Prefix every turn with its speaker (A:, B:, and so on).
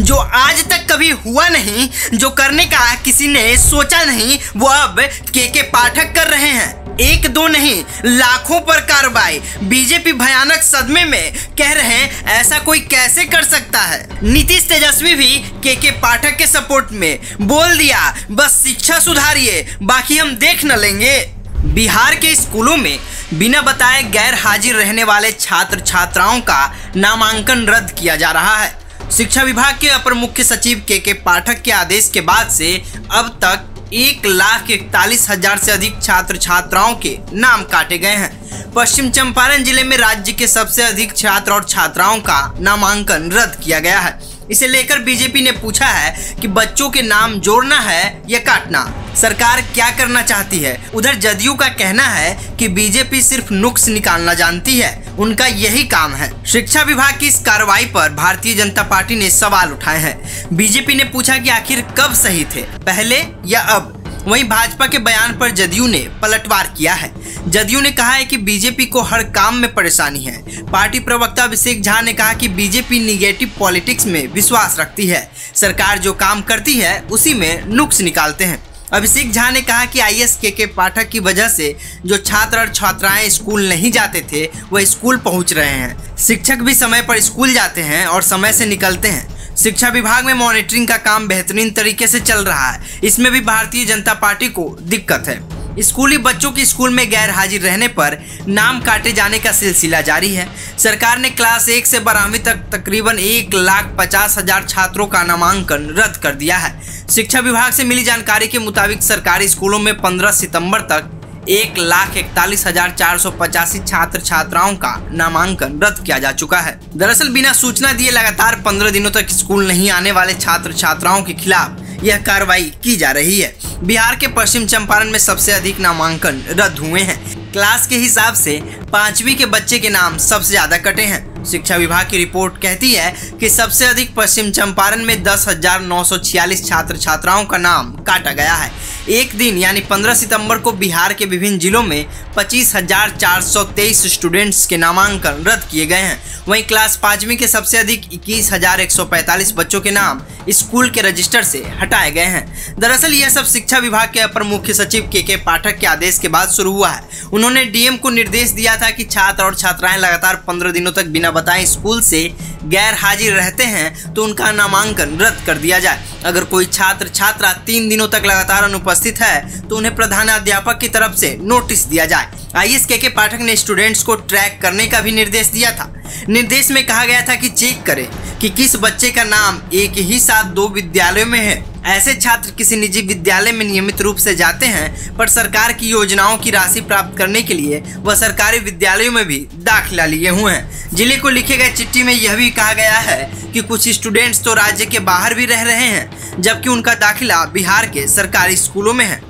A: जो आज तक कभी हुआ नहीं, जो करने का किसी ने सोचा नहीं, वो अब के के पाठक कर रहे हैं। एक दो नहीं, लाखों पर कार्रवाई। बीजेपी भयानक सदमे में कह रहे हैं, ऐसा कोई कैसे कर सकता है? नीतीश तेजस्वी भी के के पाठक के सपोर्ट में। बोल दिया, बस शिक्षा सुधारिए, बाकी हम देख न लेंगे। बिहार के स्कूलों में बिना बताए गैर हाजिर रहने वाले छात्र छात्राओं का नामांकन रद्द किया जा रहा है। शिक्षा विभाग के अपर मुख्य सचिव के के पाठक के आदेश के बाद से अब तक एक लाख इकतालीस हज़ार से अधिक छात्र छात्राओं के नाम काटे गए हैं। पश्चिम चंपारण ज़िले में राज्य के सबसे अधिक छात्र और छात्राओं का नामांकन रद्द किया गया है। इसे लेकर बीजेपी ने पूछा है कि बच्चों के नाम जोड़ना है या काटना। सरकार क्या करना चाहती है? उधर जदयू का कहना है कि बीजेपी सिर्फ़ नुक्स निकालना जानती है, उनका यही काम है। शिक्षा विभाग की इस कार्रवाई पर भारतीय जनता पार्टी ने सवाल उठाए हैं। बीजेपी ने पूछा कि आखिर कब सही थे, पहले या अब? वहीं भाजपा के बयान पर जदयू ने पलटवार किया है। जदयू ने कहा है कि बीजेपी को हर काम में परेशानी है। पार्टी प्रवक्ता अभिषेक झा ने कहा कि बीजेपी निगेटिव पॉलिटिक्स में विश्वास रखती है। सरकार जो काम करती है, उसी में नुक्स निकालते हैं। अभिषेक झा ने कहा कि आई के के पाठक की वजह से जो छात्र और छात्राएँ स्कूल नहीं जाते थे, वह स्कूल पहुँच रहे हैं। शिक्षक भी समय पर स्कूल जाते हैं और समय से निकलते हैं। शिक्षा विभाग में मॉनिटरिंग का काम बेहतरीन तरीके से चल रहा है। इसमें भी भारतीय जनता पार्टी को दिक्कत है। स्कूली बच्चों की स्कूल में गैर हाजिर रहने पर नाम काटे जाने का सिलसिला जारी है। सरकार ने क्लास एक से बारहवीं तक तकरीबन एक लाख पचास हज़ार छात्रों का नामांकन रद्द कर दिया है। शिक्षा विभाग से मिली जानकारी के मुताबिक सरकारी स्कूलों में 15 सितंबर तक एक लाख इकतालीस हज़ार चार सौ पचासी छात्र छात्राओं का नामांकन रद्द किया जा चुका है। दरअसल बिना सूचना दिए लगातार पंद्रह दिनों तक स्कूल नहीं आने वाले छात्र छात्राओं के खिलाफ यह कार्रवाई की जा रही है। बिहार के पश्चिम चंपारण में सबसे अधिक नामांकन रद्द हुए हैं। क्लास के हिसाब से पांचवी के बच्चे के नाम सबसे ज़्यादा कटे हैं। शिक्षा विभाग की रिपोर्ट कहती है कि सबसे अधिक पश्चिम चंपारण में दस हज़ार नौ सौ छियालीस छात्र छात्राओं का नाम काटा गया है। एक दिन, यानी 15 सितंबर को बिहार के विभिन्न जिलों में पच्चीस हज़ार चार सौ तेईस स्टूडेंट्स के नामांकन रद्द किए गए हैं। वहीं क्लास पाँचवीं के सबसे अधिक इक्कीस हज़ार एक सौ पैंतालीस बच्चों के नाम स्कूल के रजिस्टर से हटाए गए हैं। दरअसल, यह सब शिक्षा विभाग के अपर मुख्य सचिव के के पाठक के आदेश के बाद शुरू हुआ है। उन्होंने डीएम को निर्देश दिया था कि छात्र और छात्राएँ लगातार पंद्रह दिनों तक बिना बताए स्कूल से गैर हाजिर रहते हैं तो उनका नामांकन रद्द कर दिया जाए। अगर कोई छात्र छात्रा तीन दिनों तक लगातार अनुपस्थित है तो उन्हें प्रधानाध्यापक की तरफ़ से नोटिस दिया जाए। आई के, के पाठक ने स्टूडेंट्स को ट्रैक करने का भी निर्देश दिया था। निर्देश में कहा गया था कि चेक करें। कि किस बच्चे का नाम एक ही साथ दो विद्यालयों में है? ऐसे छात्र किसी निजी विद्यालय में नियमित रूप से जाते हैं, पर सरकार की योजनाओं की राशि प्राप्त करने के लिए वह सरकारी विद्यालयों में भी दाखिला लिए हुए हैं। ज़िले को लिखे गए चिट्ठी में यह भी कहा गया है कि कुछ स्टूडेंट्स तो राज्य के बाहर भी रह रहे हैं, जबकि उनका दाखिला बिहार के सरकारी स्कूलों में है।